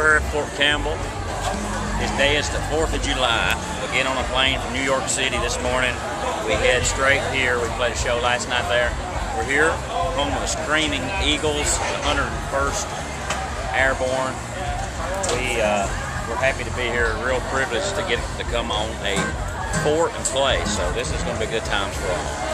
we're at Fort Campbell. This day is the 4th of July. We get on a plane from New York City this morning. We head straight here. We played a show last night there. We're here, home of the Screaming Eagles, the 101st Airborne. We, uh, we're happy to be here. Real privilege to get to come on a fort and play. So this is going to be good times for us.